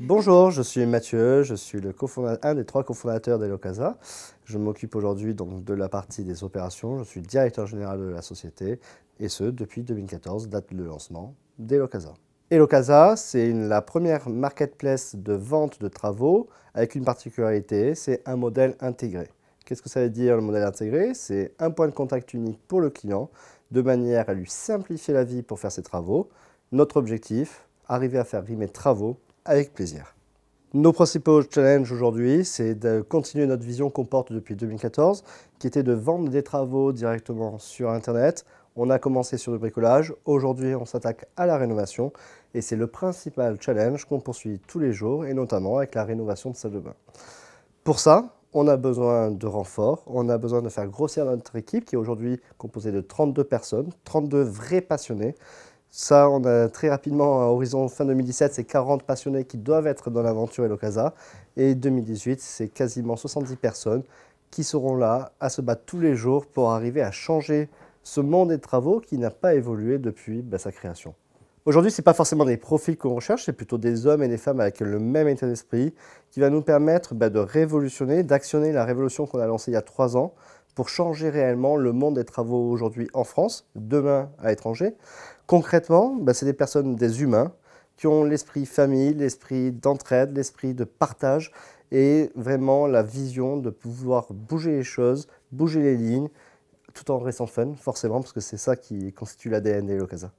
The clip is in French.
Bonjour, je suis Mathieu, je suis un des trois cofondateurs d'Elocasa. Je m'occupe aujourd'hui donc de la partie des opérations, je suis directeur général de la société et ce depuis 2014, date de lancement d'Elocasa. Elocasa, c'est la première marketplace de vente de travaux avec une particularité, c'est un modèle intégré. Qu'est-ce que ça veut dire le modèle intégré? C'est un point de contact unique pour le client de manière à lui simplifier la vie pour faire ses travaux. Notre objectif, arriver à faire rimer travaux avec plaisir. Nos principaux challenges aujourd'hui, c'est de continuer notre vision qu'on porte depuis 2014, qui était de vendre des travaux directement sur Internet. On a commencé sur le bricolage, aujourd'hui on s'attaque à la rénovation et c'est le principal challenge qu'on poursuit tous les jours et notamment avec la rénovation de salle de bain. Pour ça, on a besoin de renforts, on a besoin de faire grossir notre équipe qui est aujourd'hui composée de 32 personnes, 32 vrais passionnés ça, on a très rapidement, à horizon fin 2017, c'est 40 passionnés qui doivent être dans l'aventure et l'Ocasa. Et 2018, c'est quasiment 70 personnes qui seront là à se battre tous les jours pour arriver à changer ce monde des travaux qui n'a pas évolué depuis bah, sa création. Aujourd'hui, ce n'est pas forcément des profils qu'on recherche, c'est plutôt des hommes et des femmes avec le même état d'esprit qui va nous permettre bah, de révolutionner, d'actionner la révolution qu'on a lancée il y a trois ans pour changer réellement le monde des travaux aujourd'hui en France, demain à l'étranger. Concrètement, bah, c'est des personnes, des humains, qui ont l'esprit famille, l'esprit d'entraide, l'esprit de partage et vraiment la vision de pouvoir bouger les choses, bouger les lignes, tout en restant fun, forcément, parce que c'est ça qui constitue l'ADN des Locasa.